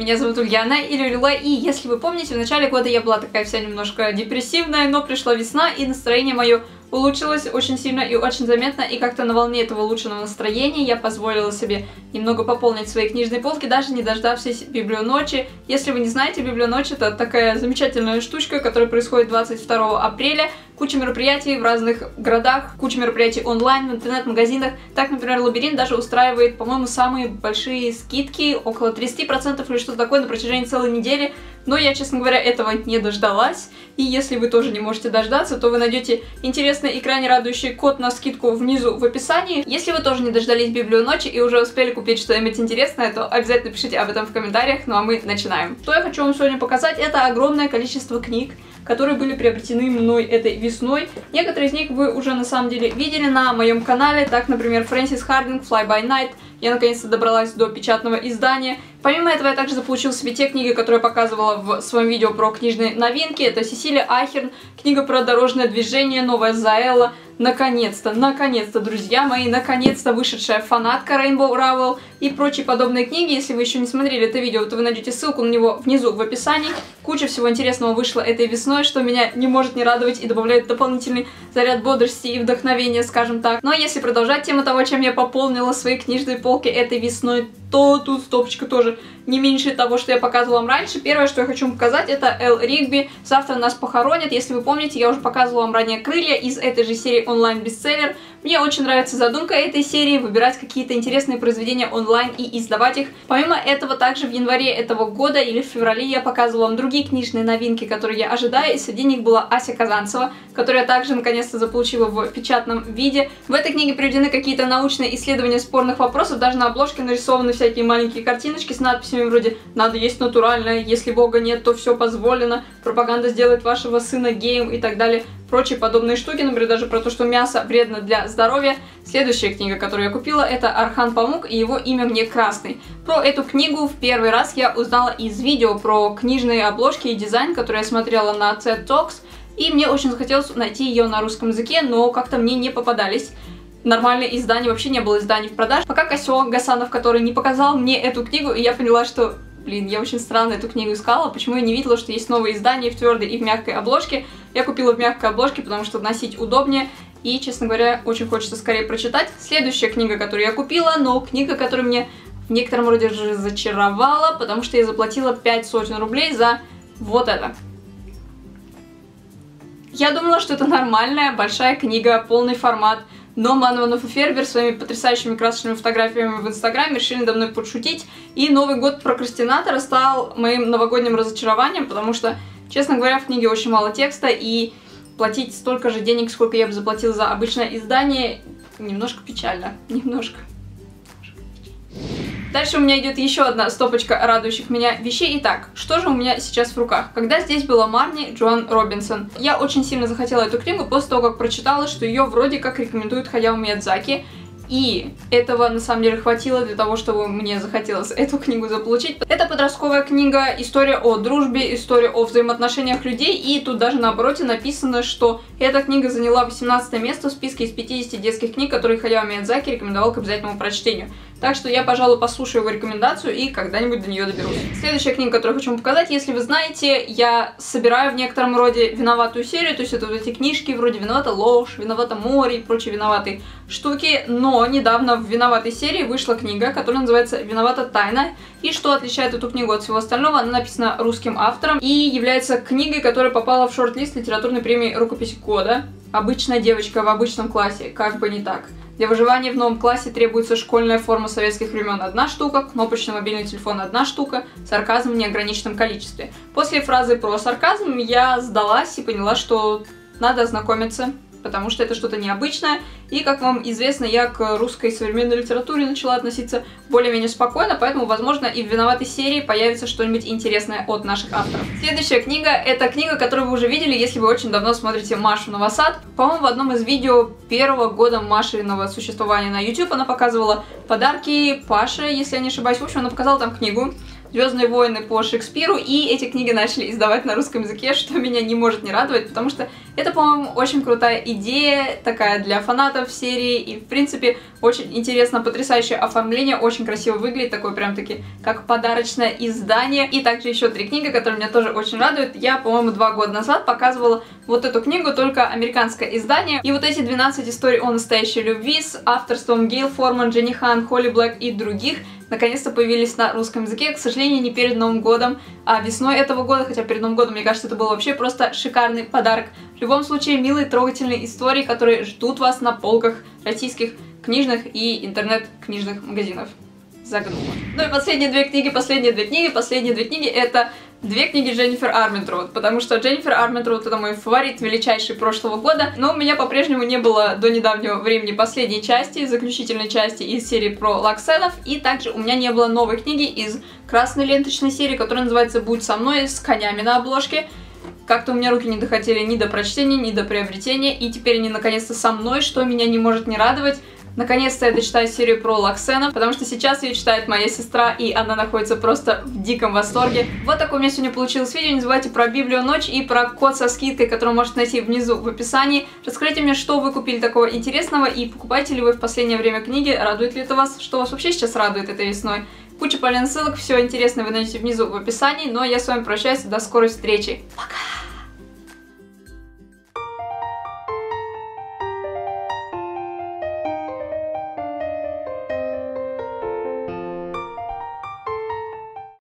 меня зовут Ульяна или Люла, и если вы помните, в начале года я была такая вся немножко депрессивная, но пришла весна, и настроение мое улучшилось очень сильно и очень заметно, и как-то на волне этого улучшенного настроения я позволила себе немного пополнить свои книжные полки, даже не дождавшись библионочи. Если вы не знаете, библионочь это такая замечательная штучка, которая происходит 22 апреля, куча мероприятий в разных городах, куча мероприятий онлайн, в интернет-магазинах. Так, например, Лабиринт даже устраивает, по-моему, самые большие скидки, около 30% или что-то такое на протяжении целой недели. Но я, честно говоря, этого не дождалась. И если вы тоже не можете дождаться, то вы найдете интересный и крайне радующий код на скидку внизу в описании. Если вы тоже не дождались Библию ночи и уже успели купить что-нибудь интересное, то обязательно пишите об этом в комментариях. Ну а мы начинаем. Что я хочу вам сегодня показать, это огромное количество книг, которые были приобретены мной этой весной. Некоторые из них вы уже на самом деле видели на моем канале, так, например, Фрэнсис Хардинг, Fly by Night. Я наконец-то добралась до печатного издания. Помимо этого, я также заполучила себе те книги, которые я показывала в своем видео про книжные новинки. Это Сесилия Ахерн, книга про дорожное движение, новая Заэла, Наконец-то, наконец-то, друзья мои, наконец-то вышедшая фанатка Rainbow Rowell и прочие подобные книги. Если вы еще не смотрели это видео, то вы найдете ссылку на него внизу в описании. Куча всего интересного вышла этой весной, что меня не может не радовать и добавляет дополнительный заряд бодрости и вдохновения, скажем так. Но если продолжать тему того, чем я пополнила свои книжные полки этой весной, то тут стопочка тоже не меньше того, что я показывала вам раньше. Первое, что я хочу показать, это Эл Ригби. Завтра нас похоронят. Если вы помните, я уже показывала вам ранее «Крылья» из этой же серии онлайн-бестселлер. Мне очень нравится задумка этой серии, выбирать какие-то интересные произведения онлайн и издавать их. Помимо этого, также в январе этого года или в феврале я показывала вам другие книжные новинки, которые я ожидаю, и среди них была Ася Казанцева, которую я также наконец-то заполучила в печатном виде. В этой книге приведены какие-то научные исследования спорных вопросов, даже на обложке нарисованы всякие маленькие картиночки с надписями вроде «Надо есть натуральное», «Если Бога нет, то все позволено», «Пропаганда сделает вашего сына геем» и так далее прочие подобные штуки, например, даже про то, что мясо вредно для здоровья. Следующая книга, которую я купила, это Архан Памук и его имя мне Красный. Про эту книгу в первый раз я узнала из видео про книжные обложки и дизайн, которые я смотрела на TED Talks, и мне очень захотелось найти ее на русском языке, но как-то мне не попадались нормальные издания, вообще не было изданий в продаже. Пока Косё Гасанов, который не показал мне эту книгу, и я поняла, что Блин, я очень странно эту книгу искала, почему я не видела, что есть новые издания в твердой и в мягкой обложке. Я купила в мягкой обложке, потому что носить удобнее, и, честно говоря, очень хочется скорее прочитать. Следующая книга, которую я купила, но книга, которая мне в некотором роде разочаровала, потому что я заплатила 5 сотен рублей за вот это. Я думала, что это нормальная большая книга, полный формат, но Манванов и Фербер своими потрясающими красочными фотографиями в Инстаграме решили надо мной подшутить. И Новый год прокрастинатора стал моим новогодним разочарованием, потому что, честно говоря, в книге очень мало текста, и платить столько же денег, сколько я бы заплатил за обычное издание, немножко печально. Немножко. Дальше у меня идет еще одна стопочка радующих меня вещей. Итак, что же у меня сейчас в руках? Когда здесь была Марни Джоан Робинсон, я очень сильно захотела эту книгу после того, как прочитала, что ее вроде как рекомендует Хаяо Миядзаки. И этого на самом деле хватило для того, чтобы мне захотелось эту книгу заполучить. Это подростковая книга, история о дружбе, история о взаимоотношениях людей. И тут даже на обороте написано, что эта книга заняла 18 место в списке из 50 детских книг, которые Хаяо Миядзаки рекомендовал к обязательному прочтению. Так что я, пожалуй, послушаю его рекомендацию и когда-нибудь до нее доберусь. Следующая книга, которую хочу вам показать, если вы знаете, я собираю в некотором роде виноватую серию, то есть это вот эти книжки вроде «Виновата ложь», «Виновата море» и прочие виноватые штуки, но недавно в виноватой серии вышла книга, которая называется «Виновата тайна», и что отличает эту книгу от всего остального, она написана русским автором и является книгой, которая попала в шорт-лист литературной премии «Рукопись года». Обычная девочка в обычном классе, как бы не так. Для выживания в новом классе требуется школьная форма советских времен одна штука, кнопочный мобильный телефон одна штука, сарказм в неограниченном количестве. После фразы про сарказм я сдалась и поняла, что надо ознакомиться потому что это что-то необычное. И, как вам известно, я к русской современной литературе начала относиться более-менее спокойно, поэтому, возможно, и в виноватой серии появится что-нибудь интересное от наших авторов. Следующая книга — это книга, которую вы уже видели, если вы очень давно смотрите Машу Новосад. По-моему, в одном из видео первого года Машиного существования на YouTube она показывала подарки Паше, если я не ошибаюсь. В общем, она показала там книгу Звездные войны по Шекспиру, и эти книги начали издавать на русском языке, что меня не может не радовать, потому что это, по-моему, очень крутая идея, такая для фанатов серии, и, в принципе, очень интересно, потрясающее оформление, очень красиво выглядит, такое прям-таки, как подарочное издание. И также еще три книги, которые меня тоже очень радуют. Я, по-моему, два года назад показывала вот эту книгу, только американское издание. И вот эти 12 историй о настоящей любви с авторством Гейл Форман, Дженни Хан, Холли Блэк и других наконец-то появились на русском языке. К сожалению, не перед Новым годом, а весной этого года, хотя перед Новым годом, мне кажется, это был вообще просто шикарный подарок. В любом случае, милые, трогательные истории, которые ждут вас на полках российских книжных и интернет-книжных магазинов. Загнула. Ну и последние две книги, последние две книги, последние две книги это две книги Дженнифер Армитроуд, потому что Дженнифер Армитроуд это мой фаворит величайший прошлого года, но у меня по-прежнему не было до недавнего времени последней части, заключительной части из серии про Лаксенов, и также у меня не было новой книги из красной ленточной серии, которая называется «Будь со мной» с конями на обложке. Как-то у меня руки не доходили ни до прочтения, ни до приобретения, и теперь они наконец-то со мной, что меня не может не радовать. Наконец-то я дочитаю серию про Лаксена, потому что сейчас ее читает моя сестра, и она находится просто в диком восторге. Вот такое у меня сегодня получилось видео. Не забывайте про Библию Ночь и про код со скидкой, который можете найти внизу в описании. Расскажите мне, что вы купили такого интересного, и покупаете ли вы в последнее время книги, радует ли это вас, что вас вообще сейчас радует этой весной. Куча полезных ссылок, все интересное вы найдете внизу в описании, но я с вами прощаюсь, до скорой встречи. Пока!